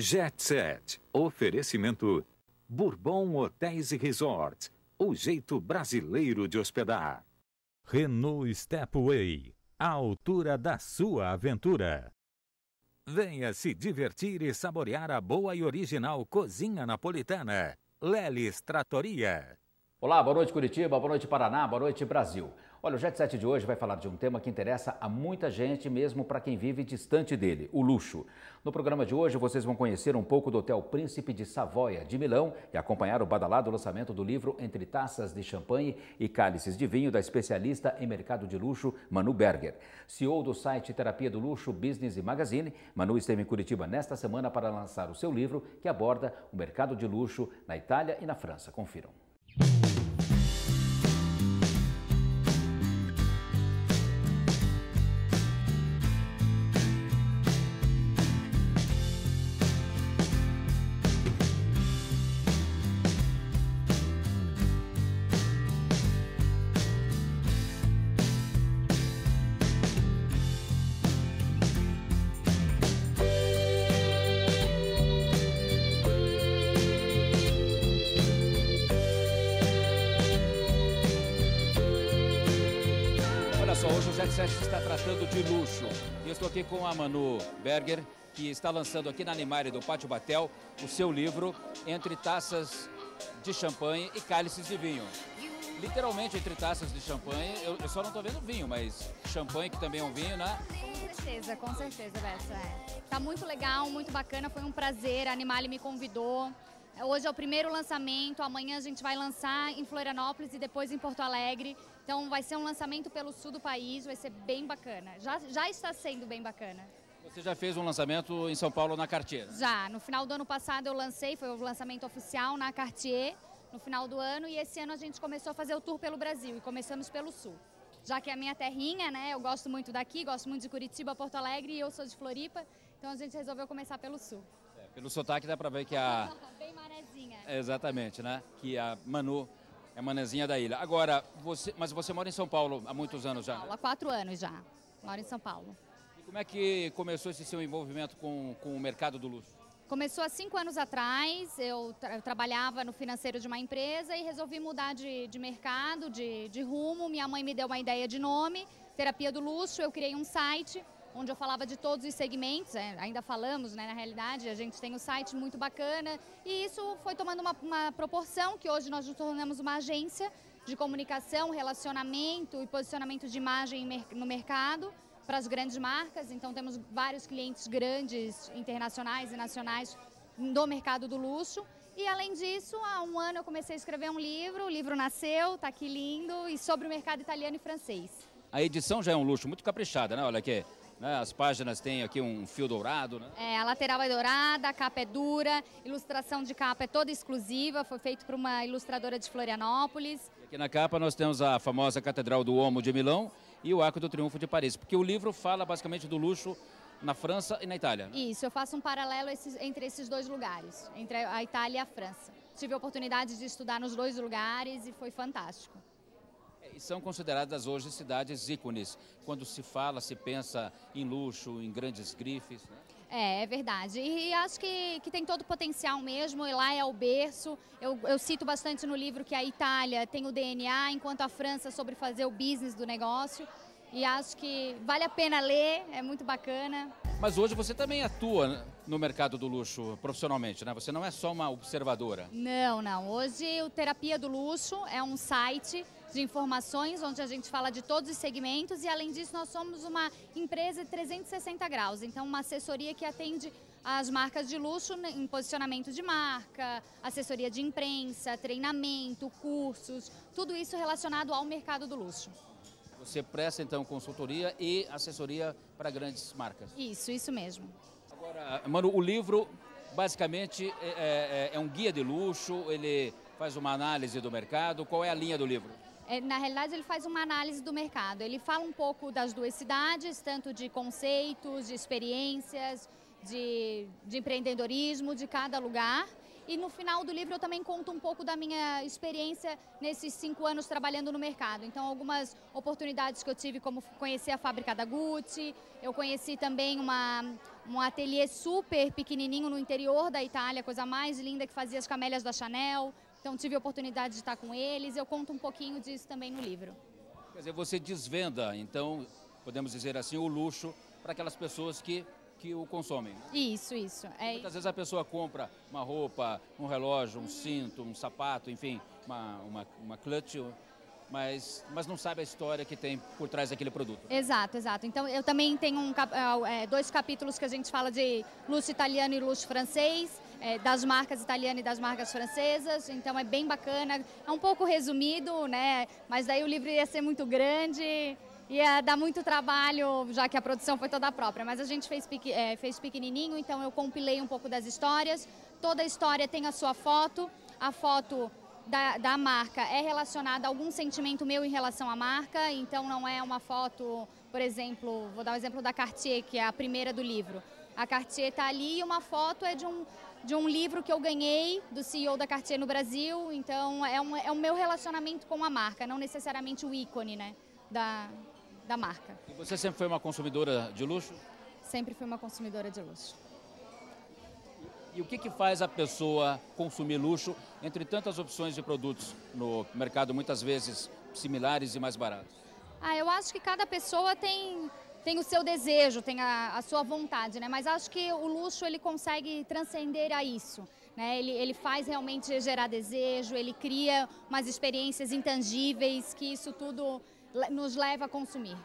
Jet Set. Oferecimento Bourbon Hotéis e Resorts. O jeito brasileiro de hospedar. Renault Stepway. A altura da sua aventura. Venha se divertir e saborear a boa e original cozinha napolitana. Lelis Trattoria. Olá, boa noite Curitiba, boa noite Paraná, boa noite Brasil. Olha, o Jet Set de hoje vai falar de um tema que interessa a muita gente, mesmo para quem vive distante dele, o luxo. No programa de hoje vocês vão conhecer um pouco do Hotel Príncipe de Savoia, de Milão, e acompanhar o badalado lançamento do livro Entre Taças de Champanhe e Cálices de Vinho, da especialista em mercado de luxo, Manu Berger. CEO do site Terapia do Luxo Business e Magazine, Manu esteve em Curitiba nesta semana para lançar o seu livro, que aborda o mercado de luxo na Itália e na França. Confiram. Está tratando de luxo. E eu estou aqui com a Manu Berger, que está lançando aqui na Animare do Pátio Batel o seu livro Entre Taças de Champanhe e Cálices de Vinho. Literalmente entre taças de champanhe, eu, eu só não estou vendo vinho, mas champanhe que também é um vinho, né? Com certeza, com certeza, Beto. É. Tá muito legal, muito bacana, foi um prazer, a Animale me convidou. Hoje é o primeiro lançamento, amanhã a gente vai lançar em Florianópolis e depois em Porto Alegre. Então vai ser um lançamento pelo sul do país, vai ser bem bacana. Já, já está sendo bem bacana. Você já fez um lançamento em São Paulo na Cartier? Já, no final do ano passado eu lancei, foi o lançamento oficial na Cartier, no final do ano, e esse ano a gente começou a fazer o tour pelo Brasil e começamos pelo sul. Já que é a minha terrinha, né, eu gosto muito daqui, gosto muito de Curitiba, Porto Alegre e eu sou de Floripa, então a gente resolveu começar pelo sul. É, pelo sotaque dá pra ver que a... bem manezinha. Exatamente, né, que a Manu é manezinha da ilha. Agora, você, mas você mora em São Paulo há muitos anos já? Há quatro anos já. Moro em São Paulo. E como é que começou esse seu envolvimento com, com o mercado do luxo? Começou há cinco anos atrás, eu, tra eu, trabalhava no financeiro de uma empresa e resolvi mudar de, de mercado, de, de rumo. Minha mãe me deu uma ideia de nome, Terapia do Luxo, eu criei um site onde eu falava de todos os segmentos, é, ainda falamos, né, na realidade, a gente tem um site muito bacana e isso foi tomando uma, uma proporção que hoje nós nos tornamos uma agência de comunicação, relacionamento e posicionamento de imagem no mercado para as grandes marcas. Então temos vários clientes grandes, internacionais e nacionais do mercado do luxo. E além disso, há um ano eu comecei a escrever um livro, o livro nasceu, está aqui lindo, e sobre o mercado italiano e francês. A edição já é um luxo muito caprichada, né? Olha aqui. Né? As páginas têm aqui um fio dourado, né? É, a lateral é dourada, a capa é dura, ilustração de capa é toda exclusiva, foi feito por uma ilustradora de Florianópolis. E aqui na capa nós temos a famosa Catedral do Omo de Milão e o Arco do Triunfo de Paris, porque o livro fala basicamente do luxo na França e na Itália. Né? Isso, eu faço um paralelo esses, entre esses dois lugares, entre a Itália e a França. Tive a oportunidade de estudar nos dois lugares e foi fantástico e são consideradas hoje cidades ícones, quando se fala, se pensa em luxo, em grandes grifes. Né? É, é verdade. E acho que, que tem todo o potencial mesmo, e lá é o berço. Eu, eu cito bastante no livro que a Itália tem o DNA, enquanto a França sobre fazer o business do negócio. E acho que vale a pena ler, é muito bacana. Mas hoje você também atua no mercado do luxo profissionalmente, né? Você não é só uma observadora. Não, não. Hoje o Terapia do Luxo é um site de informações, onde a gente fala de todos os segmentos e, além disso, nós somos uma empresa de 360 graus, então uma assessoria que atende as marcas de luxo em posicionamento de marca, assessoria de imprensa, treinamento, cursos, tudo isso relacionado ao mercado do luxo. Você presta então consultoria e assessoria para grandes marcas? Isso, isso mesmo. Agora, mano, o livro basicamente é, é, é um guia de luxo, ele faz uma análise do mercado. Qual é a linha do livro? É, na realidade, ele faz uma análise do mercado. Ele fala um pouco das duas cidades, tanto de conceitos, de experiências, de, de empreendedorismo de cada lugar. E no final do livro eu também conto um pouco da minha experiência nesses cinco anos trabalhando no mercado. Então, algumas oportunidades que eu tive, como conhecer a fábrica da Gucci, eu conheci também uma, um ateliê super pequenininho no interior da Itália, coisa mais linda que fazia as camélias da Chanel. Então tive a oportunidade de estar com eles. Eu conto um pouquinho disso também no livro. Quer dizer, você desvenda, então, podemos dizer assim, o luxo para aquelas pessoas que que o consomem. Isso, isso. É... Muitas vezes a pessoa compra uma roupa, um relógio, um cinto, um sapato, enfim, uma, uma, uma clutch, mas, mas não sabe a história que tem por trás daquele produto. Exato, exato. Então eu também tenho um, é, dois capítulos que a gente fala de luxo italiano e luxo francês, é, das marcas italianas e das marcas francesas, então é bem bacana. É um pouco resumido, né? Mas daí o livro ia ser muito grande, ia dar muito trabalho, já que a produção foi toda própria. Mas a gente fez, é, fez pequenininho, então eu compilei um pouco das histórias. Toda história tem a sua foto. A foto da, da marca é relacionada a algum sentimento meu em relação à marca, então não é uma foto, por exemplo, vou dar o um exemplo da Cartier, que é a primeira do livro. A Cartier está ali e uma foto é de um, de um livro que eu ganhei do CEO da Cartier no Brasil, então é, um, é o meu relacionamento com a marca, não necessariamente o ícone né, da, da marca. E você sempre foi uma consumidora de luxo? Sempre fui uma consumidora de luxo. E o que, que faz a pessoa consumir luxo entre tantas opções de produtos no mercado, muitas vezes similares e mais baratos? Ah, eu acho que cada pessoa tem, tem o seu desejo, tem a, a sua vontade, né? Mas acho que o luxo ele consegue transcender a isso. Né? Ele, ele faz realmente gerar desejo, ele cria umas experiências intangíveis que isso tudo nos leva a consumir.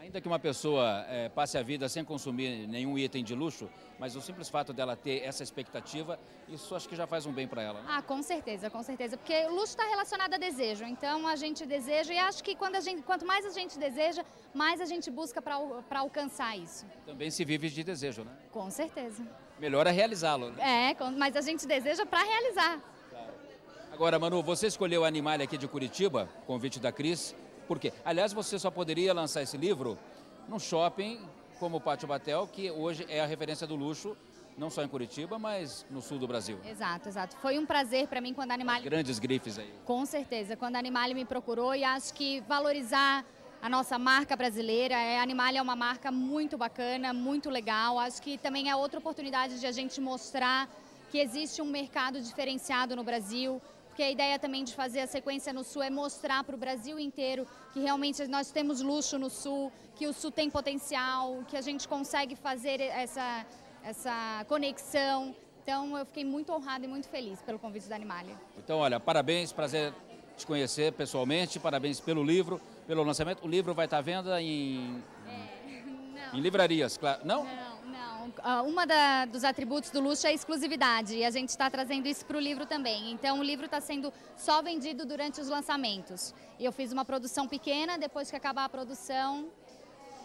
Ainda que uma pessoa é, passe a vida sem consumir nenhum item de luxo, mas o simples fato dela ter essa expectativa, isso acho que já faz um bem para ela. Né? Ah, com certeza, com certeza. Porque o luxo está relacionado a desejo. Então a gente deseja e acho que quando gente, quanto mais a gente deseja, mais a gente busca para alcançar isso. Também se vive de desejo, né? Com certeza. Melhor é realizá-lo. Né? É, mas a gente deseja para realizar. Agora, Manu, você escolheu o Animal aqui de Curitiba, convite da Cris. Por quê? Aliás, você só poderia lançar esse livro num shopping como o Pátio Batel, que hoje é a referência do luxo, não só em Curitiba, mas no sul do Brasil. Exato, exato. Foi um prazer para mim quando a Animale... Grandes grifes aí. Com certeza, quando a Animale me procurou e acho que valorizar a nossa marca brasileira, é, a Animale é uma marca muito bacana, muito legal. Acho que também é outra oportunidade de a gente mostrar que existe um mercado diferenciado no Brasil, porque a ideia também de fazer a sequência no Sul é mostrar para o Brasil inteiro que realmente nós temos luxo no Sul, que o Sul tem potencial, que a gente consegue fazer essa, essa conexão. Então eu fiquei muito honrada e muito feliz pelo convite da Animalia. Então, olha, parabéns, prazer te conhecer pessoalmente, parabéns pelo livro, pelo lançamento. O livro vai estar à venda em, é, em livrarias, claro. Não? Não. Ah, uma da, dos atributos do luxo é a exclusividade e a gente está trazendo isso para o livro também. Então o livro está sendo só vendido durante os lançamentos. E eu fiz uma produção pequena, depois que acabar a produção,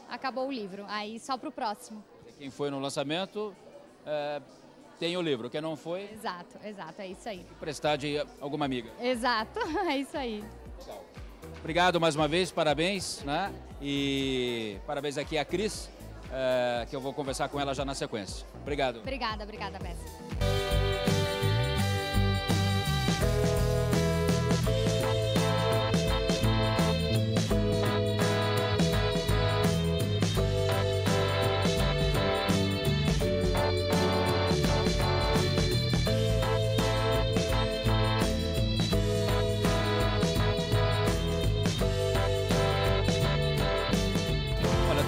acabou o livro. Aí só para o próximo. Quem foi no lançamento é, tem o livro, quem não foi... Exato, exato, é isso aí. Prestar de alguma amiga. Exato, é isso aí. Legal. Obrigado mais uma vez, parabéns, né? E parabéns aqui a Cris, é, que eu vou conversar com ela já na sequência. Obrigado. Obrigada, obrigada, Bessa.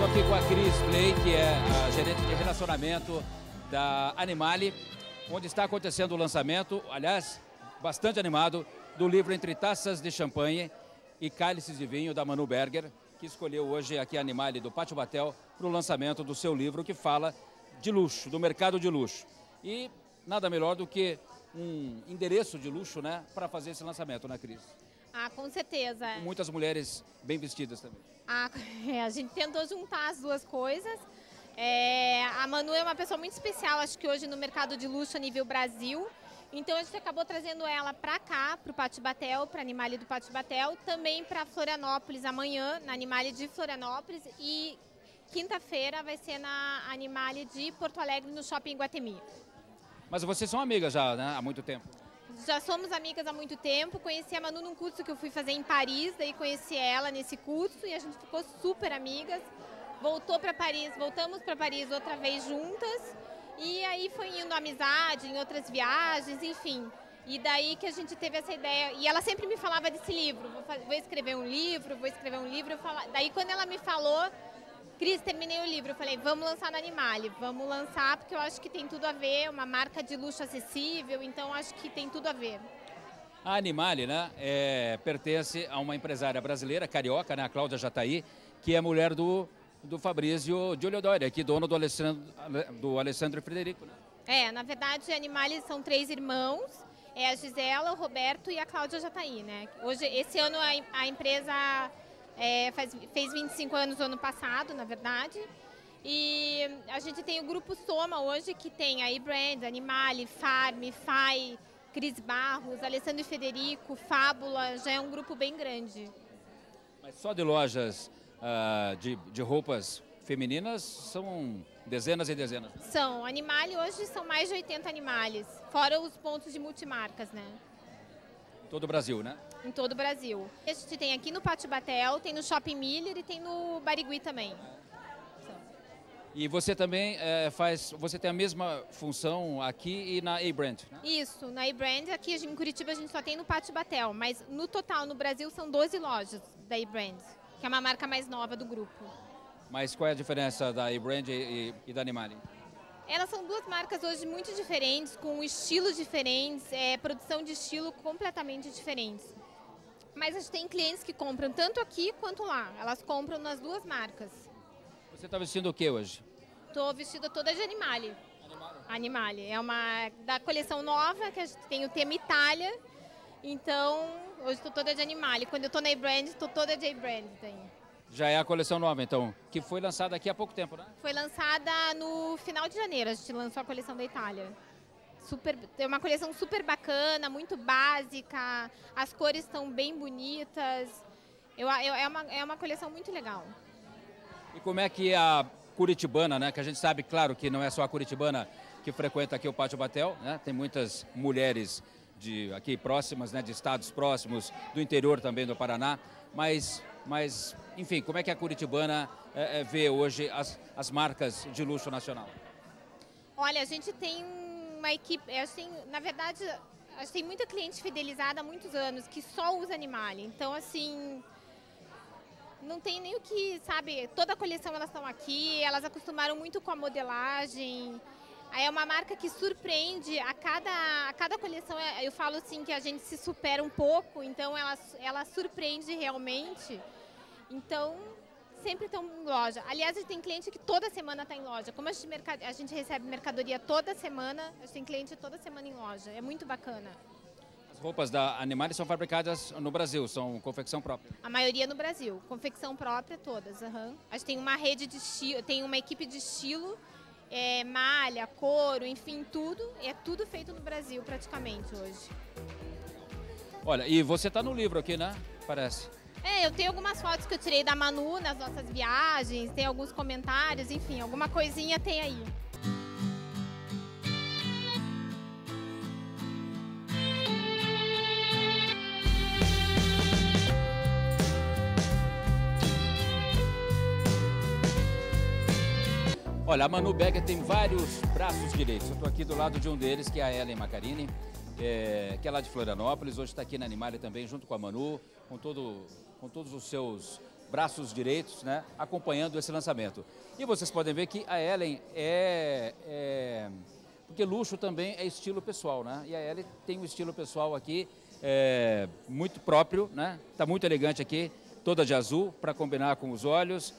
Aqui com a Cris Play, que é a gerente de relacionamento da Animale, onde está acontecendo o lançamento, aliás, bastante animado, do livro Entre Taças de Champanhe e Cálices de Vinho, da Manu Berger, que escolheu hoje aqui a Animale do Pátio Batel para o lançamento do seu livro que fala de luxo, do mercado de luxo. E nada melhor do que um endereço de luxo, né, para fazer esse lançamento, né, Cris? Ah, com certeza. Com muitas mulheres bem vestidas também. Ah, é, a gente tentou juntar as duas coisas. É, a Manu é uma pessoa muito especial, acho que hoje no mercado de luxo a nível Brasil. Então a gente acabou trazendo ela para cá, para o Pátio Batel, para a Animale do Pátio Batel, também para Florianópolis amanhã, na Animale de Florianópolis e quinta-feira vai ser na Animale de Porto Alegre, no Shopping Guatemi. Mas vocês são amigas já, né? Há muito tempo já somos amigas há muito tempo. Conheci a Manu num curso que eu fui fazer em Paris, daí conheci ela nesse curso e a gente ficou super amigas. voltou para Paris, voltamos para Paris outra vez juntas. E aí foi indo amizade, em outras viagens, enfim. E daí que a gente teve essa ideia. E ela sempre me falava desse livro: vou, fazer, vou escrever um livro, vou escrever um livro. Daí quando ela me falou, Cris, terminei o livro. Eu falei: vamos lançar na Animale, vamos lançar porque eu acho que tem tudo a ver. Uma marca de luxo acessível, então acho que tem tudo a ver. A Animale, né, é, pertence a uma empresária brasileira, carioca, né, a Cláudia Jataí, que é mulher do, do Fabrício Giuliodori, aqui dono do Alessandro, do Alessandro Frederico. Né? É, na verdade, Animale são três irmãos é a Gisela, o Roberto e a Cláudia Jataí, né? Hoje, esse ano a, a empresa é, faz, fez 25 anos no ano passado, na verdade. E a gente tem o grupo Soma hoje, que tem a eBrand, Animale, Farm, FAI, Cris Barros, Alessandro e Federico, Fábula, já é um grupo bem grande. Mas só de lojas uh, de, de roupas femininas são dezenas e dezenas. São. Animale hoje são mais de 80 animales, fora os pontos de multimarcas, né? Em todo o Brasil, né? Em todo o Brasil. A gente tem aqui no Pátio Batel, tem no Shopping Miller e tem no Barigui também. E você também é, faz, você tem a mesma função aqui e na A-Brand, né? Isso, na A-Brand, aqui em Curitiba a gente só tem no Pátio Batel, mas no total no Brasil são 12 lojas da A-Brand, que é uma marca mais nova do grupo. Mas qual é a diferença da e-brand e, e, da Animale? Elas são duas marcas hoje muito diferentes, com estilos diferentes, é, produção de estilo completamente diferentes. Mas a gente tem clientes que compram tanto aqui quanto lá. Elas compram nas duas marcas. Você está vestindo o que hoje? Estou vestida toda de Animale. Animale. Animale. É uma da coleção nova, que a gente tem o tema Itália. Então, hoje estou toda de Animale. Quando eu estou na e-brand, estou toda de e-brand. Já é a coleção nova, então, que foi lançada aqui há pouco tempo, né? Foi lançada no final de janeiro, a gente lançou a coleção da Itália. Super, é uma coleção super bacana, muito básica, as cores estão bem bonitas. Eu, eu, é, uma, é uma coleção muito legal. E como é que a curitibana, né, que a gente sabe, claro, que não é só a curitibana que frequenta aqui o Pátio Batel, né, tem muitas mulheres de aqui próximas, né, de estados próximos, do interior também do Paraná, mas mas, enfim, como é que a Curitibana é, é, vê hoje as, as marcas de luxo nacional? Olha, a gente tem uma equipe, assim, na verdade, a gente tem muita cliente fidelizada há muitos anos que só usa Animale. Então, assim, não tem nem o que, sabe, toda a coleção elas estão aqui, elas acostumaram muito com a modelagem. É uma marca que surpreende a cada, a cada coleção. Eu falo assim que a gente se supera um pouco, então ela, ela surpreende realmente. Então, sempre estão em loja. Aliás, a gente tem cliente que toda semana está em loja. Como a gente, a gente recebe mercadoria toda semana, a gente tem cliente toda semana em loja. É muito bacana. As roupas da Animales são fabricadas no Brasil, são confecção própria? A maioria no Brasil, confecção própria todas. Uhum. A gente tem uma rede de estilo, tem uma equipe de estilo, é, malha, couro, enfim, tudo. É tudo feito no Brasil praticamente hoje. Olha, e você está no livro aqui, né? Parece. É, eu tenho algumas fotos que eu tirei da Manu nas nossas viagens, tem alguns comentários, enfim, alguma coisinha tem aí. Olha, a Manu Becker tem vários braços direitos. Eu estou aqui do lado de um deles, que é a Ellen Macarini, é, que é lá de Florianópolis. Hoje está aqui na Animale também, junto com a Manu, com todo com todos os seus braços direitos, né, acompanhando esse lançamento. E vocês podem ver que a Ellen é, é, porque luxo também é estilo pessoal, né? E a Ellen tem um estilo pessoal aqui é, muito próprio, né? Tá muito elegante aqui, toda de azul para combinar com os olhos,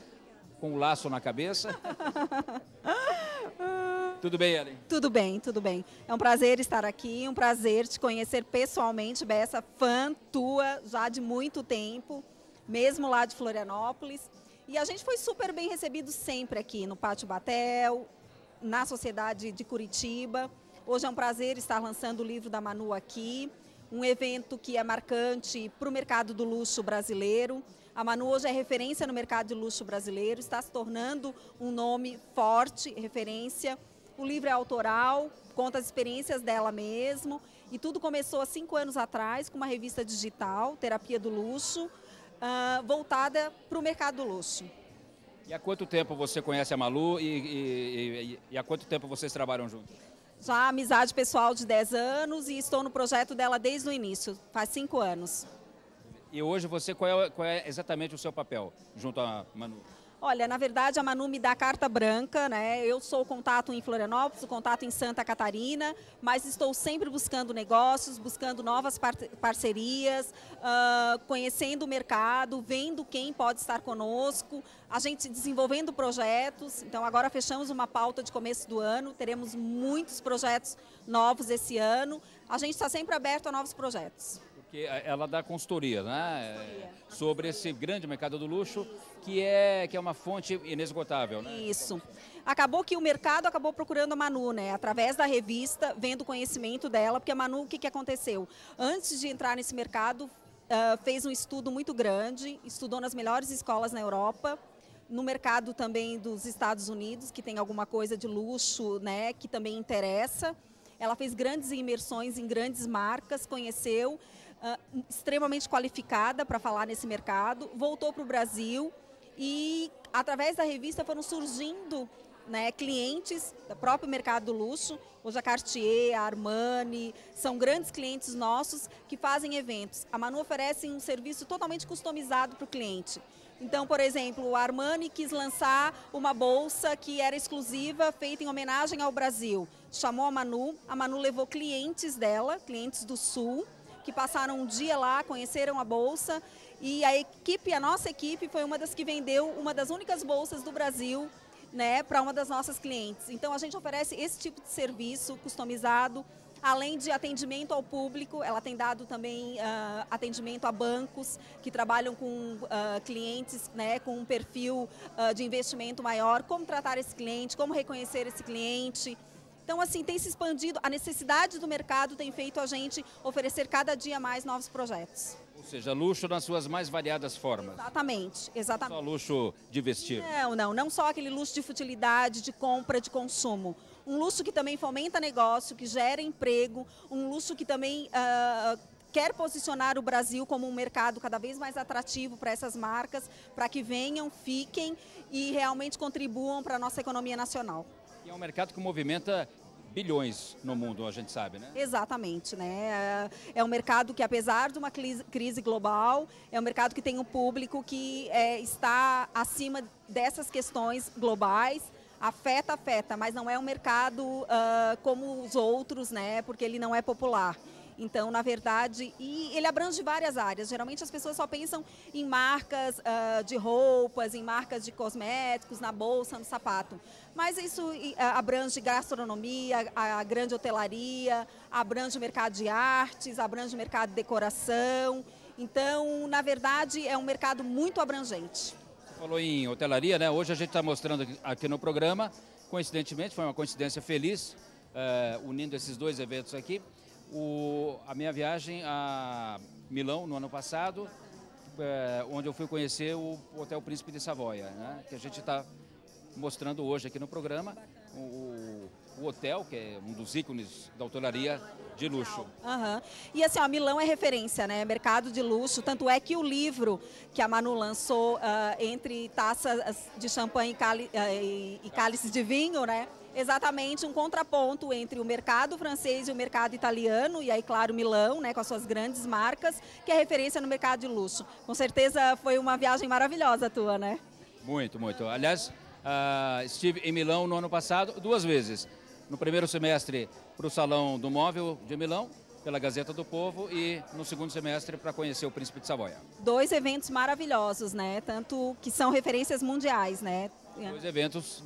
com o laço na cabeça. Tudo bem, Ellen? Tudo bem, tudo bem. É um prazer estar aqui, um prazer te conhecer pessoalmente, Bessa, fã tua já de muito tempo mesmo lá de Florianópolis. E a gente foi super bem recebido sempre aqui no Pátio Batel, na Sociedade de Curitiba. Hoje é um prazer estar lançando o livro da Manu aqui, um evento que é marcante para o mercado do luxo brasileiro. A Manu hoje é referência no mercado de luxo brasileiro, está se tornando um nome forte, referência. O livro é autoral, conta as experiências dela mesmo. E tudo começou há cinco anos atrás com uma revista digital, Terapia do Luxo, uh, voltada para o mercado do luxo. E há quanto tempo você conhece a Malu e, e, e, e há quanto tempo vocês trabalham juntos? Já amizade pessoal de 10 anos e estou no projeto dela desde o início, faz 5 anos. E hoje você, qual é, qual é exatamente o seu papel junto a Manu? Olha, na verdade a Manu me dá carta branca, né? Eu sou o contato em Florianópolis, o contato em Santa Catarina, mas estou sempre buscando negócios, buscando novas par parcerias, uh, conhecendo o mercado, vendo quem pode estar conosco, a gente desenvolvendo projetos. Então agora fechamos uma pauta de começo do ano, teremos muitos projetos novos esse ano. A gente está sempre aberto a novos projetos porque ela dá consultoria, né? Sobre esse grande mercado do luxo, que é, que é uma fonte inesgotável, né? Isso. Acabou que o mercado acabou procurando a Manu, né? Através da revista, vendo o conhecimento dela, porque a Manu, o que, que aconteceu? Antes de entrar nesse mercado, uh, fez um estudo muito grande, estudou nas melhores escolas na Europa, no mercado também dos Estados Unidos, que tem alguma coisa de luxo, né? Que também interessa. Ela fez grandes imersões em grandes marcas, conheceu uh, extremamente qualificada para falar nesse mercado, voltou para o Brasil e, através da revista, foram surgindo né, clientes do próprio mercado do luxo. Hoje a Cartier, a Armani, são grandes clientes nossos que fazem eventos. A Manu oferece um serviço totalmente customizado para o cliente. Então, por exemplo, a Armani quis lançar uma bolsa que era exclusiva, feita em homenagem ao Brasil. Chamou a Manu, a Manu levou clientes dela, clientes do Sul, que passaram um dia lá, conheceram a bolsa e a equipe, a nossa equipe foi uma das que vendeu uma das únicas bolsas do Brasil né, para uma das nossas clientes. Então a gente oferece esse tipo de serviço customizado, além de atendimento ao público, ela tem dado também uh, atendimento a bancos que trabalham com uh, clientes né, com um perfil uh, de investimento maior, como tratar esse cliente, como reconhecer esse cliente. Então, assim, tem se expandido, a necessidade do mercado tem feito a gente oferecer cada dia mais novos projetos. Ou seja, luxo nas suas mais variadas formas. Exatamente, exatamente. Só luxo de vestir. Não, não, não só aquele luxo de futilidade, de compra, de consumo. Um luxo que também fomenta negócio, que gera emprego, um luxo que também uh, quer posicionar o Brasil como um mercado cada vez mais atrativo para essas marcas, para que venham, fiquem e realmente contribuam para a nossa economia nacional. E é um mercado que movimenta bilhões no mundo, a gente sabe, né? Exatamente, né? É um mercado que, apesar de uma crise global, é um mercado que tem um público que é, está acima dessas questões globais. Afeta, afeta, mas não é um mercado uh, como os outros, né? Porque ele não é popular. Então, na verdade, e ele abrange várias áreas. Geralmente as pessoas só pensam em marcas uh, de roupas, em marcas de cosméticos, na bolsa, no sapato. Mas isso uh, abrange gastronomia, a, a grande hotelaria, abrange o mercado de artes, abrange o mercado de decoração. Então, na verdade, é um mercado muito abrangente. Você falou em hotelaria, né? Hoje a gente está mostrando aqui no programa, coincidentemente, foi uma coincidência feliz, uh, unindo esses dois eventos aqui o, a minha viagem a Milão no ano passado, é, onde eu fui conhecer o Hotel Príncipe de Savoia, né, que a gente está mostrando hoje aqui no programa. O, o, hotel, que é um dos ícones da hotelaria de luxo. Uhum. E assim, ó, Milão é referência, né? Mercado de luxo. Tanto é que o livro que a Manu lançou uh, entre taças de champanhe e, e cálices de vinho, né? Exatamente um contraponto entre o mercado francês e o mercado italiano, e aí, claro, Milão, né, com as suas grandes marcas, que é referência no mercado de luxo. Com certeza foi uma viagem maravilhosa a tua, né? Muito, muito. Aliás, uh, estive em Milão no ano passado duas vezes. No primeiro semestre para o Salão do Móvel de Milão, pela Gazeta do Povo e no segundo semestre para conhecer o Príncipe de Savoia. Dois eventos maravilhosos, né? Tanto que são referências mundiais, né? Dois eventos,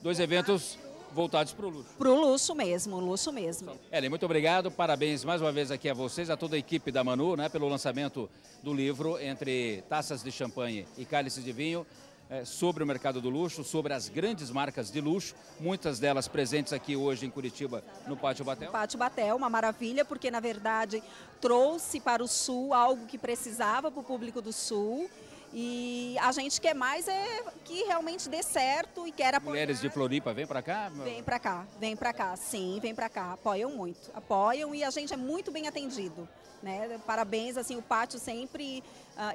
dois eventos voltados para o luxo. Para o luxo mesmo, luxo mesmo. Ellen, muito obrigado, parabéns mais uma vez aqui a vocês, a toda a equipe da Manu, né, pelo lançamento do livro entre taças de champanhe e cálices de vinho. É, sobre o mercado do luxo, sobre as grandes marcas de luxo, muitas delas presentes aqui hoje em Curitiba, no Pátio Batel. Pátio Batel, uma maravilha, porque na verdade trouxe para o Sul algo que precisava para o público do Sul e a gente quer mais é que realmente dê certo e quer apoiar. Mulheres de Floripa, vem para cá? Vem para cá, vem para cá, sim, vem para cá. Apoiam muito, apoiam e a gente é muito bem atendido. Né? Parabéns, assim, o pátio sempre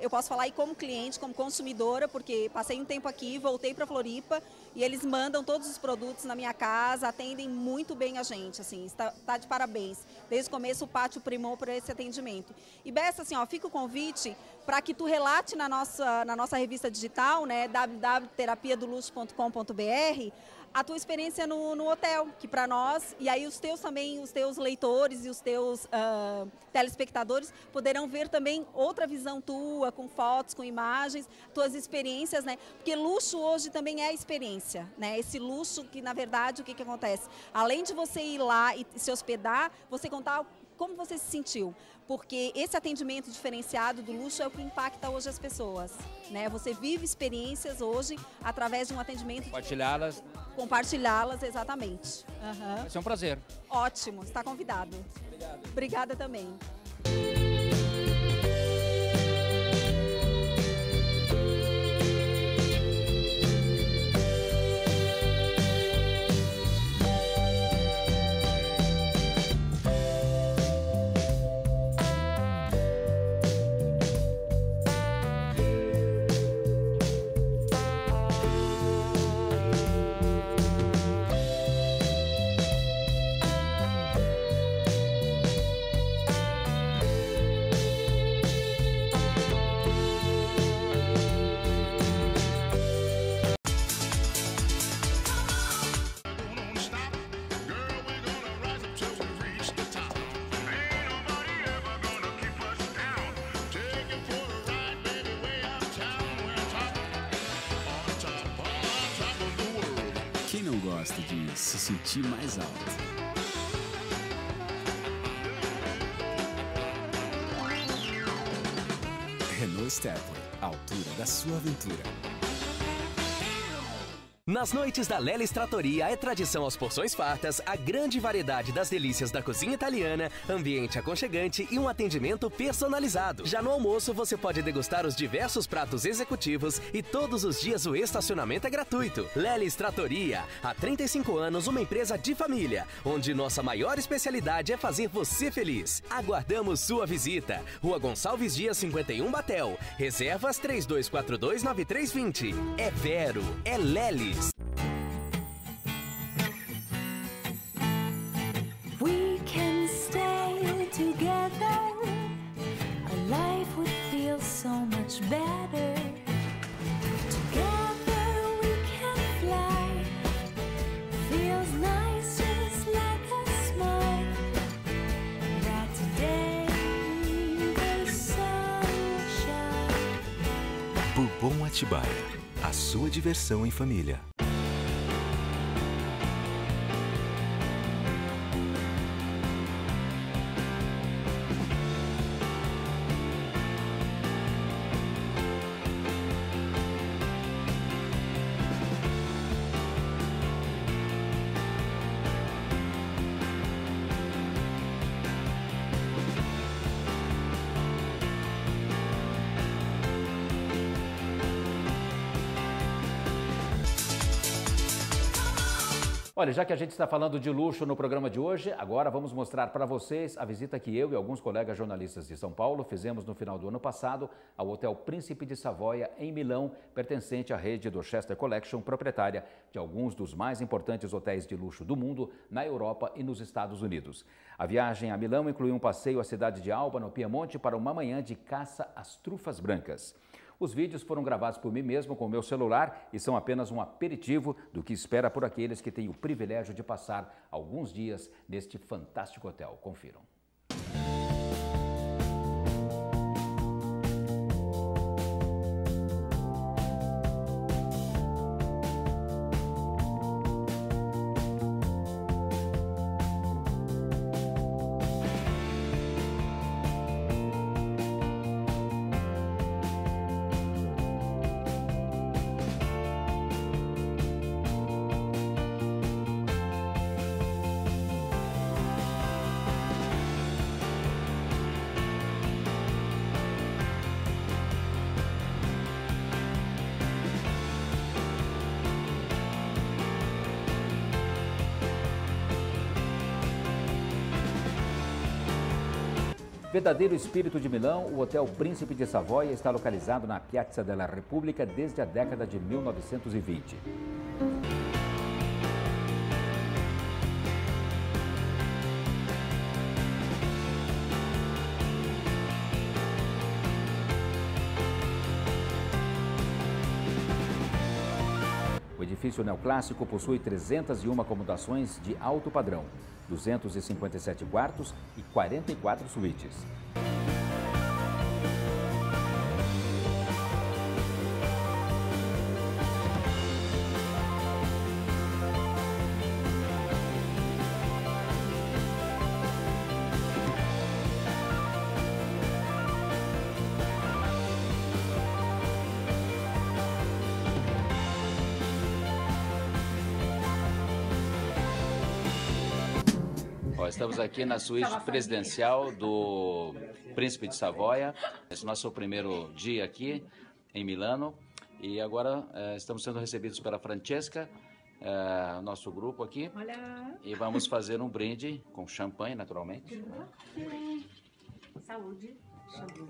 eu posso falar aí como cliente, como consumidora, porque passei um tempo aqui, voltei para Floripa e eles mandam todos os produtos na minha casa, atendem muito bem a gente, assim, está, está de parabéns. Desde o começo o pátio primou por esse atendimento. E Bessa, assim, ó, fica o convite para que tu relate na nossa, na nossa revista digital, né, www.terapiadoluxo.com.br, a tua experiência no, no hotel, que para nós, e aí os teus também, os teus leitores e os teus uh, telespectadores poderão ver também outra visão tua, com fotos, com imagens, tuas experiências, né? Porque luxo hoje também é experiência, né? Esse luxo que, na verdade, o que, que acontece? Além de você ir lá e se hospedar, você contar como você se sentiu? Porque esse atendimento diferenciado do luxo é o que impacta hoje as pessoas. Né? Você vive experiências hoje através de um atendimento. Compartilhá-las. Compartilhá-las, exatamente. Uhum. Vai ser um prazer. Ótimo, está convidado. Obrigado. Obrigada também. Aventura. Nas noites da Lelis Trattoria é tradição às porções fartas, a grande variedade das delícias da cozinha italiana, ambiente aconchegante e um atendimento personalizado. Já no almoço você pode degustar os diversos pratos executivos e todos os dias o estacionamento é gratuito. Lelis Trattoria, há 35 anos uma empresa de família, onde nossa maior especialidade é fazer você feliz. Aguardamos sua visita. Rua Gonçalves Dias 51 Batel. Reservas 3242 9320. É Vero, é Lelis. Atibaia. A sua diversão em família. Olha, já que a gente está falando de luxo no programa de hoje, agora vamos mostrar para vocês a visita que eu e alguns colegas jornalistas de São Paulo fizemos no final do ano passado ao Hotel Príncipe de Savoia, em Milão, pertencente à rede Dorchester Collection, proprietária de alguns dos mais importantes hotéis de luxo do mundo na Europa e nos Estados Unidos. A viagem a Milão incluiu um passeio à cidade de Alba, no Piemonte, para uma manhã de caça às trufas brancas. Os vídeos foram gravados por mim mesmo com o meu celular e são apenas um aperitivo do que espera por aqueles que têm o privilégio de passar alguns dias neste fantástico hotel. Confiram. Verdadeiro espírito de Milão, o Hotel Príncipe de Savoia está localizado na Piazza della Repubblica desde a década de 1920. O edifício neoclássico possui 301 acomodações de alto padrão, 257 quartos e 44 suítes. Estamos aqui na suíte presidencial do Príncipe de Savoia. Esse é o nosso primeiro dia aqui em Milano. E agora eh, estamos sendo recebidos pela Francesca, eh, nosso grupo aqui. Olá. E vamos fazer um brinde com champanhe, naturalmente. Saúde.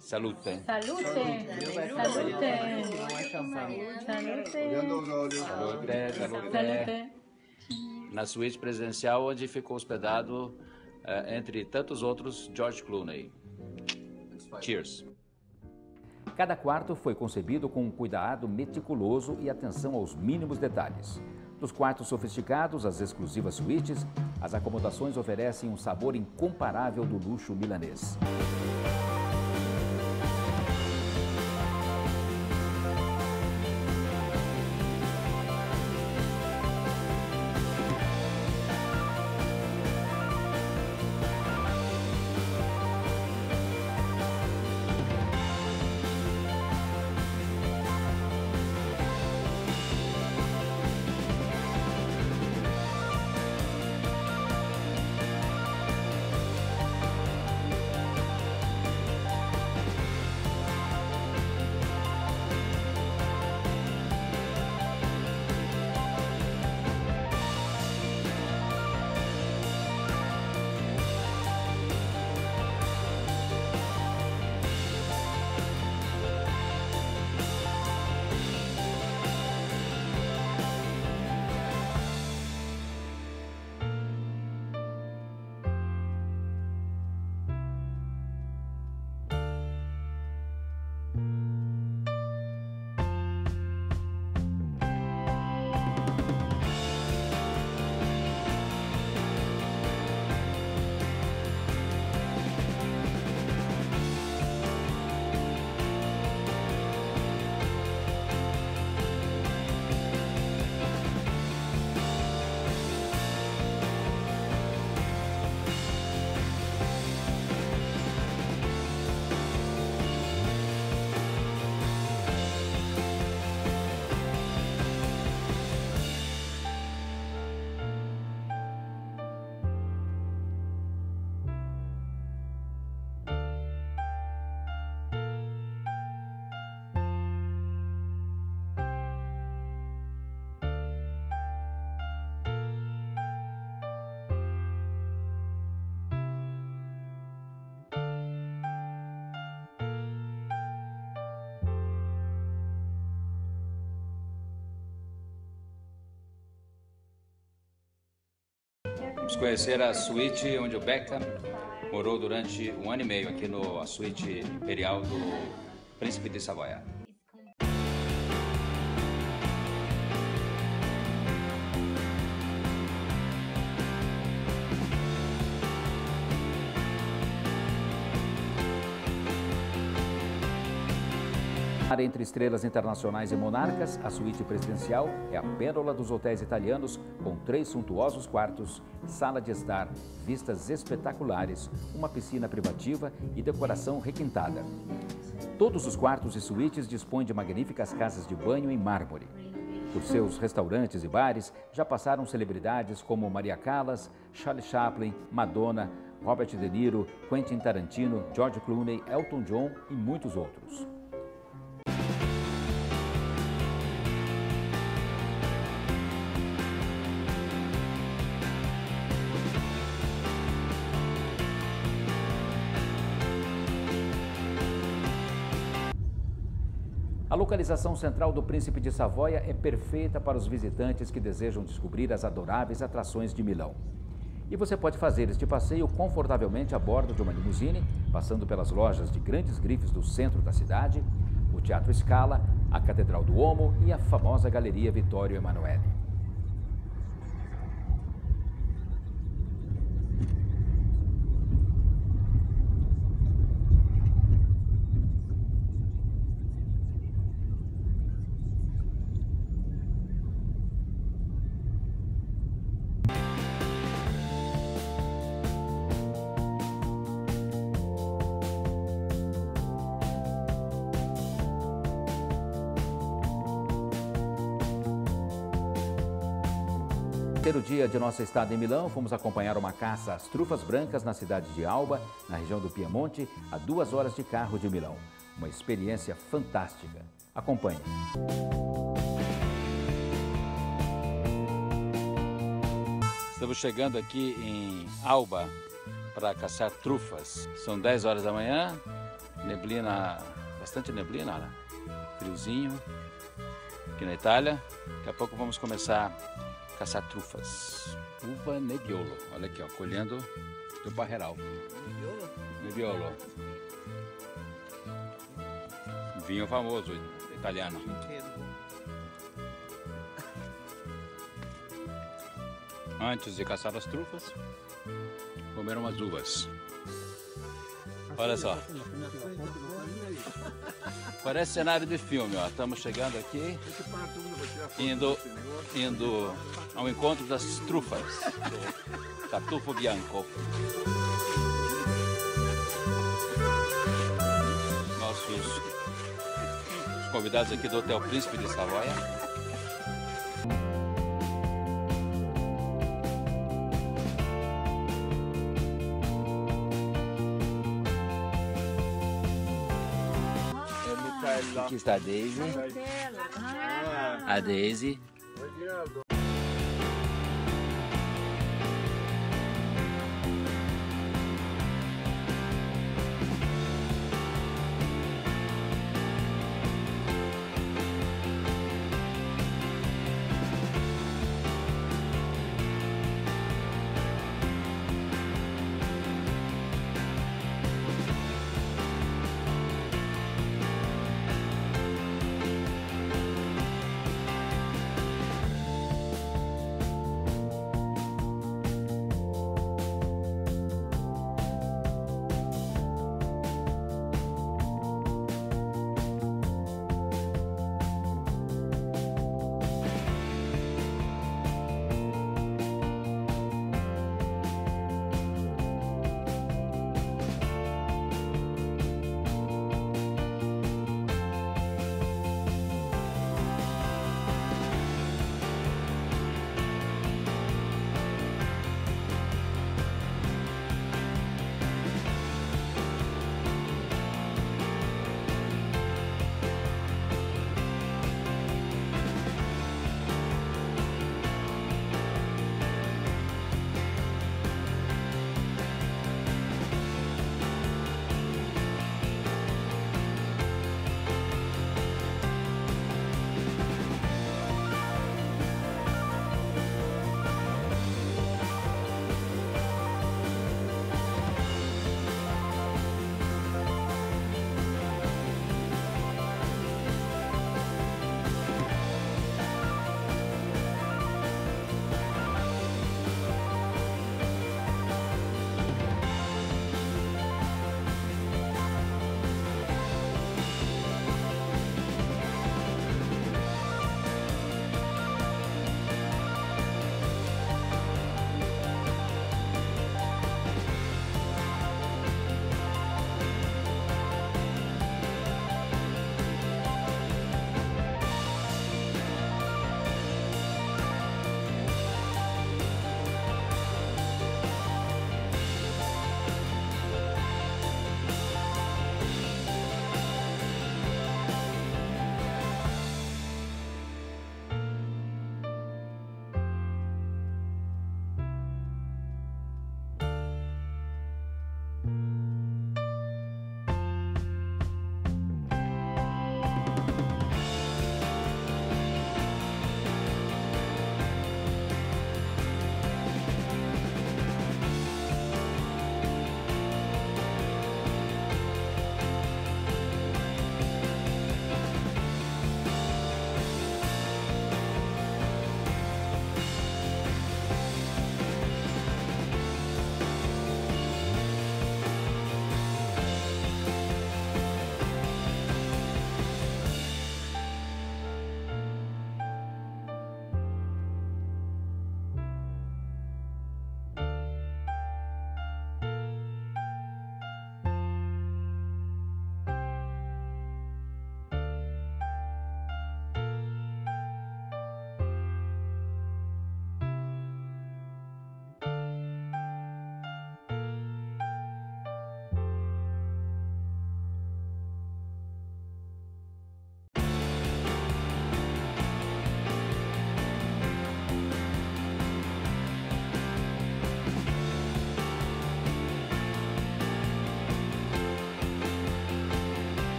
Salute. Salute. Salute. Salute. Salute. Na suíte presidencial, onde ficou hospedado uh, entre tantos outros, George Clooney. Cheers. Cada quarto foi concebido com um cuidado meticuloso e atenção aos mínimos detalhes. Dos quartos sofisticados às exclusivas suítes, as acomodações oferecem um sabor incomparável do luxo milanês. Vamos conhecer a suíte onde o Beckham morou durante um ano e meio aqui no a suíte imperial do Príncipe de Savoia. Entre estrelas internacionais e monarcas, a suíte presidencial é a pérola dos hotéis italianos, com três suntuosos quartos, sala de estar, vistas espetaculares, uma piscina privativa e decoração requintada. Todos os quartos e suítes dispõem de magníficas casas de banho em mármore. Por seus restaurantes e bares, já passaram celebridades como Maria Callas, Charlie Chaplin, Madonna, Robert De Niro, Quentin Tarantino, George Clooney, Elton John e muitos outros. Localização central do Príncipe de Savoia é perfeita para os visitantes que desejam descobrir as adoráveis atrações de Milão. E você pode fazer este passeio confortavelmente a bordo de uma limusine, passando pelas lojas de grandes grifes do centro da cidade, o Teatro Scala, a Catedral do Omo e a famosa Galeria Vittorio Emanuele. Nossa estada em Milão, fomos acompanhar uma caça às trufas brancas na cidade de Alba, na região do Piemonte, a duas horas de carro de Milão. Uma experiência fantástica. Acompanhe. Estamos chegando aqui em Alba para caçar trufas. São 10 horas da manhã, neblina, bastante neblina, né? friozinho aqui na Itália. Daqui a pouco vamos começar caçar trufas. Uva Nebbiolo. Olha aqui, ó, colhendo do Barreiral. Nebbiolo? Nebbiolo. Vinho famoso italiano. Antes de caçar as trufas, comer umas uvas. Olha só. Parece cenário de filme, ó. Estamos chegando aqui, indo, indo ao encontro das trufas, do Catufo Bianco. Nossos convidados aqui do Hotel Príncipe de Savoia. Aqui está a Daisy. A Daisy.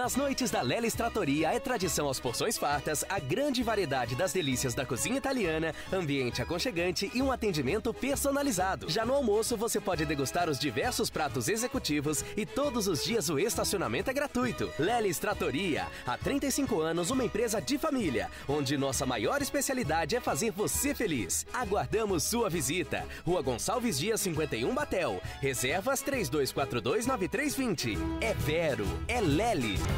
Nas noites da Lelis Trattoria é tradição às porções fartas, a grande variedade das delícias da cozinha italiana, ambiente aconchegante e um atendimento personalizado. Já no almoço você pode degustar os diversos pratos executivos e todos os dias o estacionamento é gratuito. Lelis Trattoria, há 35 anos uma empresa de família, onde nossa maior especialidade é fazer você feliz. Aguardamos sua visita. Rua Gonçalves Dias 51 Batel. Reservas 3242 9320. É Vero, é Lely.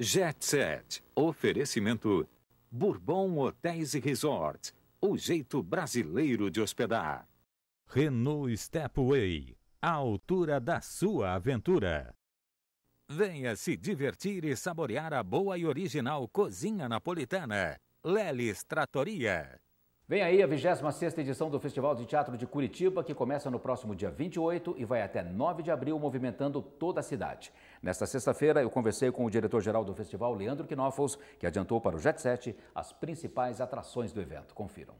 Jet Set. Oferecimento Bourbon Hotéis e Resorts. O jeito brasileiro de hospedar. Renault Stepway. A altura da sua aventura. Venha se divertir e saborear a boa e original cozinha napolitana. Lelis Trattoria. Vem aí a 26ª edição do Festival de Teatro de Curitiba, que começa no próximo dia 28 e vai até 9 de abril, movimentando toda a cidade. Nesta sexta-feira, eu conversei com o diretor-geral do festival, Leandro Knofels, que adiantou para o Jet Set as principais atrações do evento. Confiram.